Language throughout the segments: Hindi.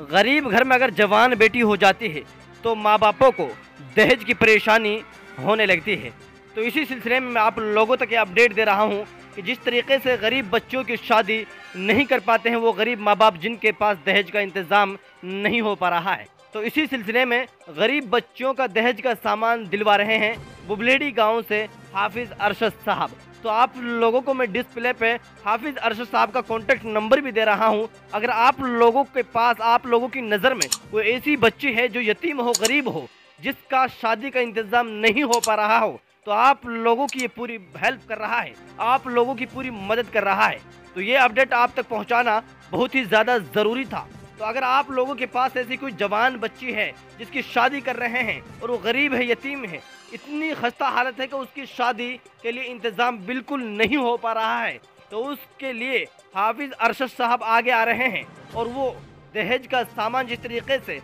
गरीब घर में अगर जवान बेटी हो जाती है तो माँ बापों को दहेज की परेशानी होने लगती है। तो इसी सिलसिले में मैं आप लोगों तक ये अपडेट दे रहा हूँ कि जिस तरीके से गरीब बच्चों की शादी नहीं कर पाते हैं, वो गरीब माँ बाप जिनके पास दहेज का इंतज़ाम नहीं हो पा रहा है। तो इसी सिलसिले में गरीब बच्चों का दहेज का सामान दिलवा रहे हैं बुबलेडी गाँव से हाफिज़ अरशद साहब। तो आप लोगों को मैं डिस्प्ले पे हाफिज़ अरशद साहब का कॉन्टेक्ट नंबर भी दे रहा हूँ। अगर आप लोगों के पास, आप लोगों की नज़र में कोई ऐसी बच्ची है जो यतीम हो, गरीब हो, जिसका शादी का इंतज़ाम नहीं हो पा रहा हो तो आप लोगों की ये पूरी हेल्प कर रहा है। आप लोगों की पूरी मदद कर रहा है। तो ये अपडेट आप तक पहुंचाना बहुत ही ज़्यादा ज़रूरी था। तो अगर आप लोगों के पास ऐसी कोई जवान बच्ची है, जिसकी शादी कर रहे हैं और वो गरीब है, यतीम है, इतनी खस्ता हालत है कि उसकी शादी के लिए इंतज़ाम बिल्कुल नहीं हो पा रहा है तो उसके लिए हाफिज़ अरशद साहब आगे आ रहे हैं और वो दहेज का सामान जिस तरीके से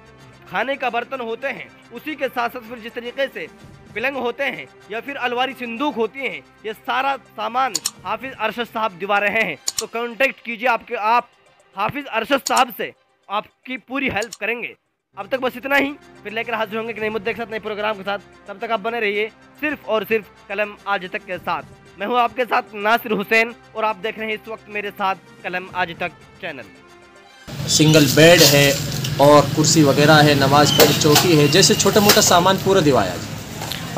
खाने का बर्तन होते हैं, उसी के साथ साथ फिर जिस तरीके से पिलंग होते हैं या फिर अलवारी सिंदूक होती हैं, ये सारा सामान हाफिज़ अरशद साहब दिवा रहे हैं। तो कांटेक्ट कीजिए आपके, आप हाफिज़ अरशद साहब से आपकी पूरी हेल्प करेंगे। अब तक बस इतना ही। फिर लेकर हाजिर होंगे कि नए मुद्दे के साथ, नए प्रोग्राम के साथ। तब तक आप बने रहिए सिर्फ़ और सिर्फ़ कलम आज तक के साथ। मैं हूँ आपके साथ नासिर हुसैन और आप देख रहे हैं इस वक्त मेरे साथ कलम आज तक चैनल सिंगल बेड है और कुर्सी वगैरह है, नमाज़ पढ़ी चौकी है, जैसे छोटा मोटा सामान पूरा दिवाया जी।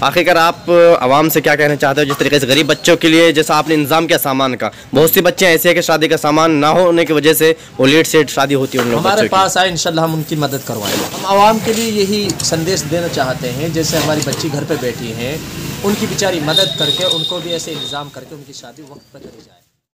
आखिरकार आप आवाम से क्या कहना चाहते हो जिस तरीके से गरीब बच्चों के लिए जैसा आपने इंतज़ाम किया सामान का? बहुत सी बच्चे ऐसे हैं कि शादी का सामान ना होने की वजह से वो लेट सेट शादी होती है उन लोगों हमारे पास आए इनशाला हम उनकी मदद करवाएँगे। हम आवाम के लिए यही संदेश देना चाहते हैं जैसे हमारी बच्ची घर पर बैठी हैं उनकी बेचारी मदद करके उनको भी ऐसे इंतज़ाम करके उनकी शादी वक्त पर करी जाए।